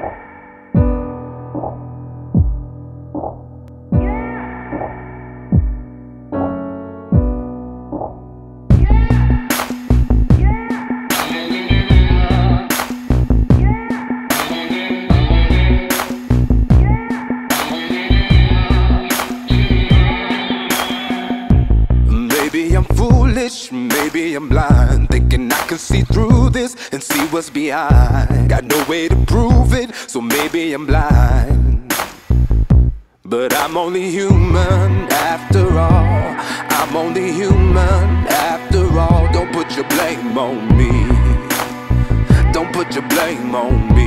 small. foolish, maybe I'm blind Thinking I can see through this and see what's behind. Got no way to prove it, so maybe I'm blind. But I'm only human after all. I'm only human after all. Don't put your blame on me. Don't put your blame on me.